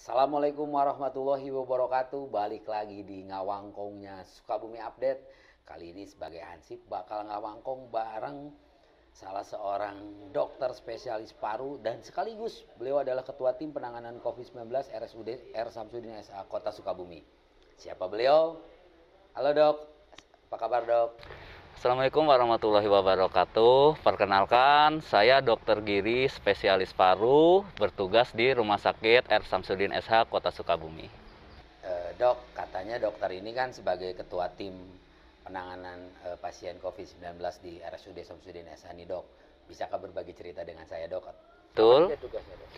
Assalamualaikum warahmatullahi wabarakatuh. Balik lagi di ngawangkongnya Sukabumi Update. Kali ini sebagai Hansip bakal ngawangkong bareng salah seorang dokter spesialis paru dan sekaligus beliau adalah ketua tim penanganan COVID-19 RSUD R Samsudin SA Kota Sukabumi. Siapa beliau? Halo dok, apa kabar dok? Assalamualaikum warahmatullahi wabarakatuh. Perkenalkan, saya Dr. Giri, spesialis paru, bertugas di Rumah Sakit R. Samsudin SH, Kota Sukabumi. Eh, dok, katanya dokter ini kan sebagai ketua tim penanganan eh, pasien COVID-19 di RSUD Samsudin SH nih dok. Bisakah berbagi cerita dengan saya dok? Betul. Apa tugasnya dok?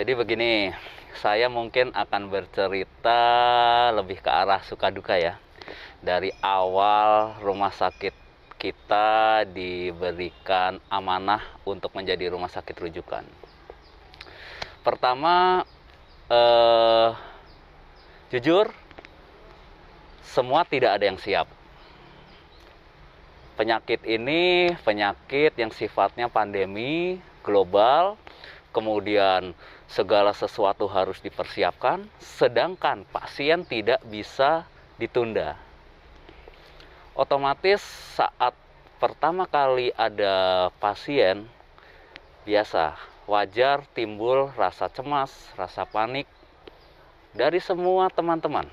Jadi begini, saya mungkin akan bercerita lebih ke arah suka duka ya. Dari awal rumah sakit kita diberikan amanah untuk menjadi rumah sakit rujukan. Pertama, eh, jujur, semua tidak ada yang siap. Penyakit ini penyakit yang sifatnya pandemi global, kemudian segala sesuatu harus dipersiapkan, sedangkan pasien tidak bisa ditunda. Otomatis saat pertama kali ada pasien, biasa wajar timbul rasa cemas, rasa panik dari semua teman-teman.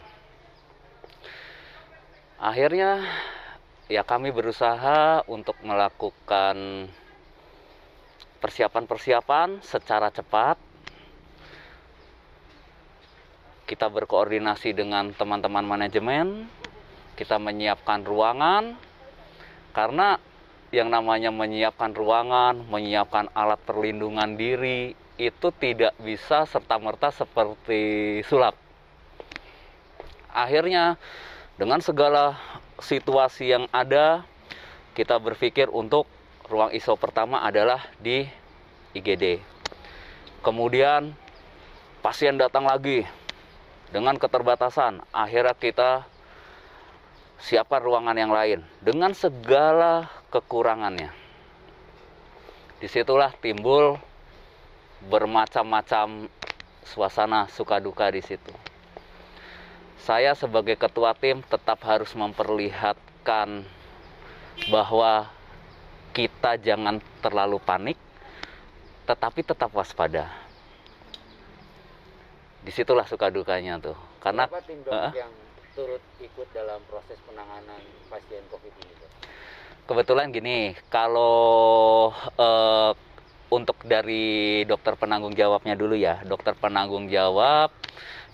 Akhirnya ya kami berusaha untuk melakukan persiapan-persiapan secara cepat kita berkoordinasi dengan teman-teman manajemen, kita menyiapkan ruangan, karena yang namanya menyiapkan ruangan, menyiapkan alat perlindungan diri, itu tidak bisa serta-merta seperti sulap. Akhirnya, dengan segala situasi yang ada, kita berpikir untuk ruang ISO pertama adalah di IGD. Kemudian, pasien datang lagi, dengan keterbatasan akhirnya kita siapkan ruangan yang lain. Dengan segala kekurangannya. Di situlah timbul bermacam-macam suasana suka duka di situ. Saya sebagai ketua tim tetap harus memperlihatkan bahwa kita jangan terlalu panik tetapi tetap waspada. Di situlah suka dukanya tuh. Karena tim dok uh, yang turut ikut dalam proses penanganan pasien COVID ini kebetulan gini kalau uh, untuk dari dokter penanggung jawabnya dulu ya. Dokter penanggung jawab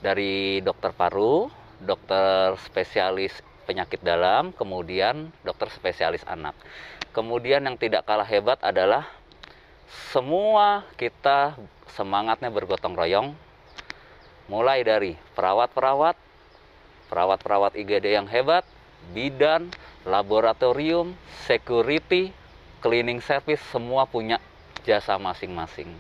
dari dokter paru dokter spesialis penyakit dalam kemudian dokter spesialis anak. Kemudian yang tidak kalah hebat adalah semua kita semangatnya bergotong royong. Mulai dari perawat-perawat, perawat-perawat IGD yang hebat, bidan, laboratorium, security, cleaning service, semua punya jasa masing-masing.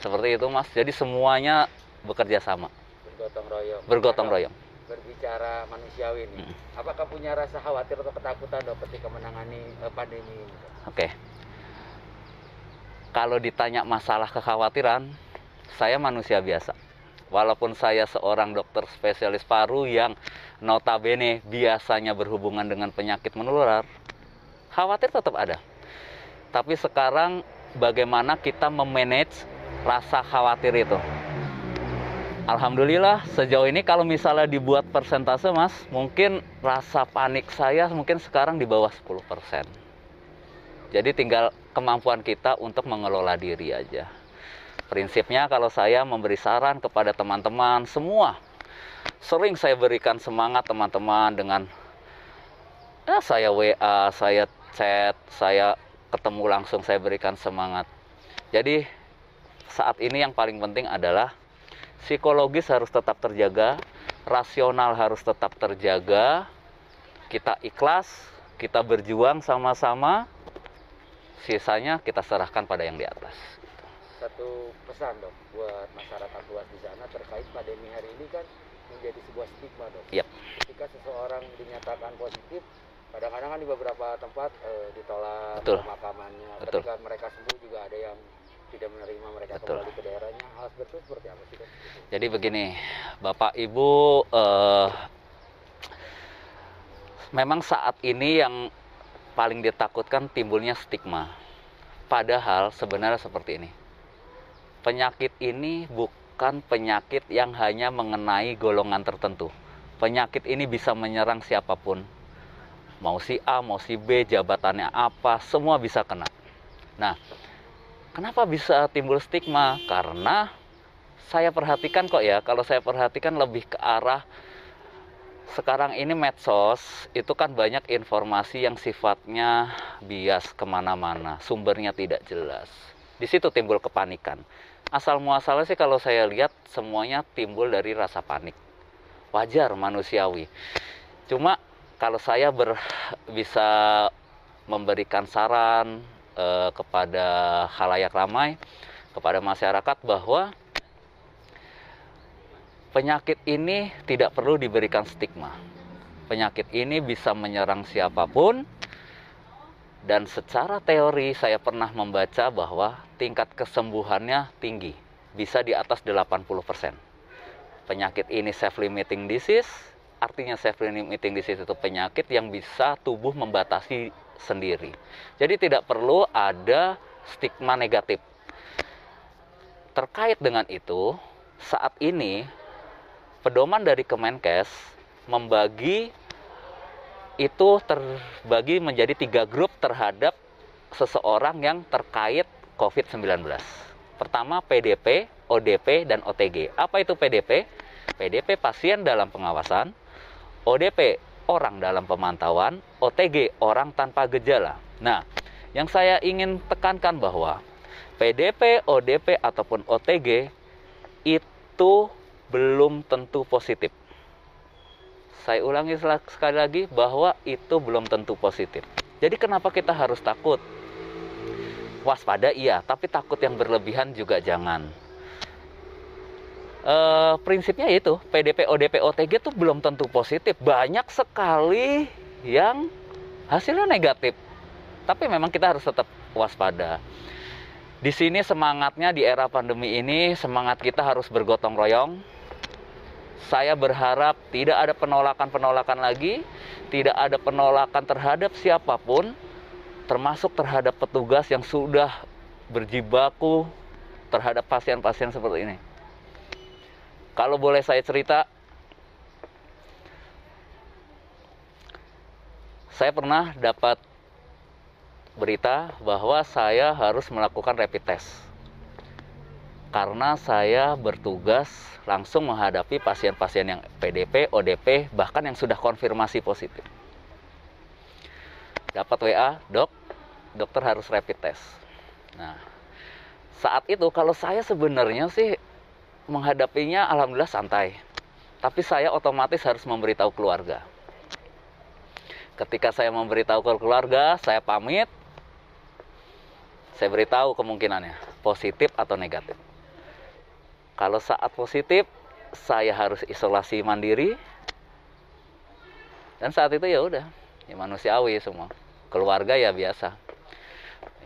Seperti itu mas, jadi semuanya bekerja sama, Bergotong royong. bergotong royong. Berbicara manusiawi nih, Mm. apakah punya rasa khawatir atau ketakutan dok ketika menangani eh, pandemi ini? Oke. Kalau ditanya masalah kekhawatiran, saya manusia biasa. Walaupun saya seorang dokter spesialis paru yang notabene biasanya berhubungan dengan penyakit menular, khawatir tetap ada. Tapi sekarang bagaimana kita memanage rasa khawatir itu? Alhamdulillah sejauh ini kalau misalnya dibuat persentase mas, mungkin rasa panik saya mungkin sekarang di bawah 10%. Jadi tinggal kemampuan kita untuk mengelola diri aja. Prinsipnya kalau saya memberi saran kepada teman-teman semua, sering saya berikan semangat teman-teman dengan ya, saya WA, saya chat, saya ketemu langsung saya berikan semangat. Jadi saat ini yang paling penting adalah psikologis harus tetap terjaga, rasional harus tetap terjaga, kita ikhlas, kita berjuang sama-sama, sisanya kita serahkan pada yang di atas. Satu pesan dok buat masyarakat luas di sana terkait pandemi hari ini kan menjadi sebuah stigma dok. Yap. Ketika seseorang dinyatakan positif, kadang-kadang kan di beberapa tempat eh, ditolak Betul. pemakamannya. Betul. Ketika mereka sembuh juga ada yang tidak menerima mereka Betul. kembali ke daerahnya. Hal seperti itu seperti apa sih dok? Jadi begini, Bapak Ibu, eh, memang saat ini yang paling ditakutkan timbulnya stigma. Padahal sebenarnya seperti ini. Penyakit ini bukan penyakit yang hanya mengenai golongan tertentu. Penyakit ini bisa menyerang siapa pun. Mau si A, mau si B, jabatannya apa, semua bisa kena. Nah, kenapa bisa timbul stigma? Karena saya perhatikan kok ya, kalau saya perhatikan lebih ke arah sekarang ini medsos itu kan banyak informasi yang sifatnya bias ke mana-mana, sumbernya tidak jelas. Di situ timbul kepanikan. Asal muasalnya sih kalau saya lihat semuanya timbul dari rasa panik. Wajar manusiawi. Cuma kalau saya ber, bisa memberikan saran eh, kepada halayak ramai, kepada masyarakat bahwa penyakit ini tidak perlu diberikan stigma. Penyakit ini bisa menyerang siapa pun dan secara teori saya pernah membaca bahwa tingkat kesembuhannya tinggi, bisa di atas 80%. Penyakit ini self-limiting disease, artinya self-limiting disease itu penyakit yang bisa tubuh membatasi sendiri. Jadi tidak perlu ada stigma negatif. Terkait dengan itu, saat ini pedoman dari Kemenkes membagi itu terbagi menjadi tiga grup terhadap seseorang yang terkait COVID-19. Pertama PDP, ODP, dan OTG. Apa itu PDP? PDP pasien dalam pengawasan, ODP orang dalam pemantauan, OTG orang tanpa gejala. Nah, yang saya ingin tekankan bahwa PDP, ODP, ataupun OTG itu belum tentu positif. Saya ulangi sekali lagi bahwa itu belum tentu positif. Jadi kenapa kita harus takut? Waspada iya, tapi takut yang berlebihan juga jangan. E, prinsipnya itu PDP, ODP, OTG itu belum tentu positif. Banyak sekali yang hasilnya negatif. Tapi memang kita harus tetap waspada. Di sini semangatnya di era pandemi ini, semangat kita harus bergotong royong, saya berharap tidak ada penolakan-penolakan lagi, tidak ada penolakan terhadap siapa pun, termasuk terhadap petugas yang sudah berjibaku terhadap pasien-pasien seperti ini. Kalau boleh saya cerita, saya pernah dapat berita bahwa saya harus melakukan rapid test karena saya bertugas langsung menghadapi pasien-pasien yang PDP, ODP, bahkan yang sudah konfirmasi positif. Dapat WA, dok, dokter harus rapid test. Nah, saat itu kalau saya sebenarnya sih menghadapinya alhamdulillah santai. Tapi saya otomatis harus memberitahu keluarga. Ketika saya memberitahu ke keluarga, saya pamit. Saya beritahu kemungkinannya, positif atau negatif. Kalau saat positif, saya harus isolasi mandiri. Dan saat itu ya udah, ya manusiawi semua. Keluarga ya biasa.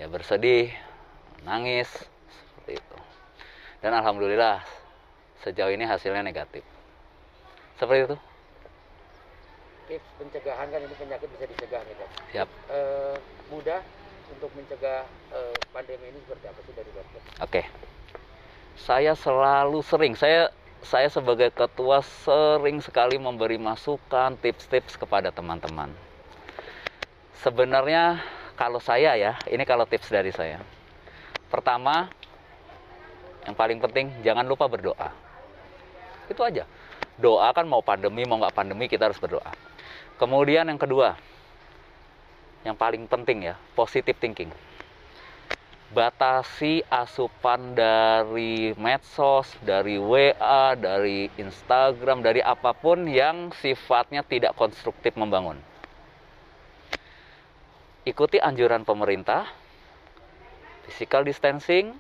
Ya bersedih, nangis, seperti itu. Dan alhamdulillah sejauh ini hasilnya negatif. Seperti itu. Tips pencegahan kan ini penyakit bisa dicegah nih dok. Siap. E, mudah untuk mencegah e, pandemi ini seperti apa sih dari dokter? Oke. Saya selalu sering, saya saya sebagai ketua sering sekali memberi masukan, tips-tips kepada teman-teman. Sebenarnya kalau saya ya, ini kalau tips dari saya. Pertama, yang paling penting jangan lupa berdoa. Itu aja. Doa kan mau pandemi mau nggak pandemi kita harus berdoa. Kemudian yang kedua, yang paling penting ya, positive thinking batasi asupan dari medsos, dari WA, dari Instagram, dari apa pun yang sifatnya tidak konstruktif membangun. Ikuti anjuran pemerintah, physical distancing,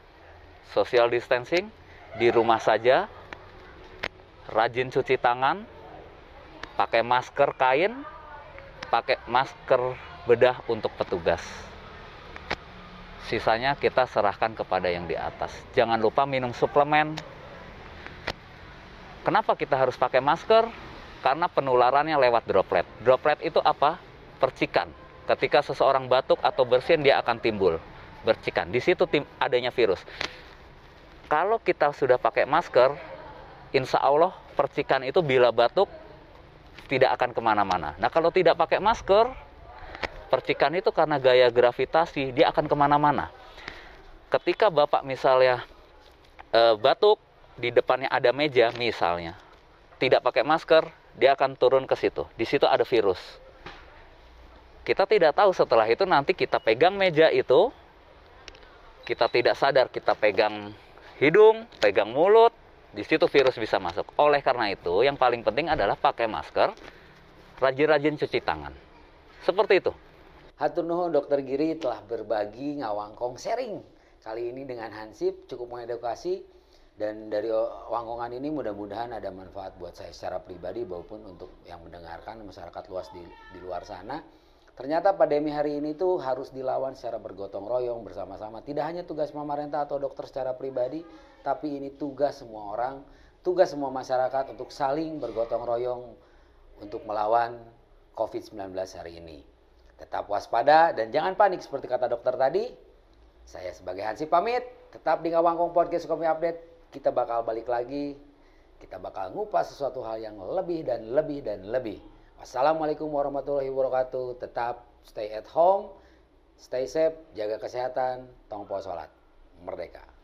social distancing, di rumah saja, rajin cuci tangan, pakai masker kain, pakai masker bedah untuk petugas Sisanya kita serahkan kepada yang di atas. Jangan lupa minum suplemen. Kenapa kita harus pakai masker? Karena penularannya lewat droplet. Droplet itu apa? Percikan. Ketika seseorang batuk atau bersin dia akan timbul bercikan. Di situ tim adanya virus. Kalau kita sudah pakai masker, insya Allah percikan itu bila batuk tidak akan ke mana-mana. Nah kalau tidak pakai masker, percikan itu karena gaya gravitasi dia akan ke mana-mana. Ketika bapak misalnya e, batuk di depannya ada meja misalnya, tidak pakai masker, dia akan turun ke situ. Di situ ada virus. Kita tidak tahu setelah itu nanti kita pegang meja itu, kita tidak sadar kita pegang hidung, pegang mulut, di situ virus bisa masuk. Oleh karena itu, yang paling penting adalah pakai masker, rajin-rajin cuci tangan. Seperti itu. Hatur nuhun Dokter Giri telah berbagi ngawangkong sharing. Kali ini dengan Hansip cukup mengedukasi dan dari wangkongan ini mudah-mudahan ada manfaat buat saya secara pribadi maupun untuk yang mendengarkan masyarakat luas di, di luar sana. Ternyata pandemi hari ini tuh harus dilawan secara bergotong royong bersama-sama. Tidak hanya tugas pemerintah atau dokter secara pribadi, tapi ini tugas semua orang, tugas semua masyarakat untuk saling bergotong royong untuk melawan COVID-19 hari ini. Tetap waspada dan jangan panik seperti kata dokter tadi. Saya sebagai Hansi pamit, tetap di Ngawangkong Podcast Kopi Update kita bakal balik lagi. Kita bakal ngupas sesuatu hal yang lebih dan lebih dan lebih. Wassalamualaikum warahmatullahi wabarakatuh. Tetap stay at home, stay safe, jaga kesehatan, tongpo sholat. Merdeka.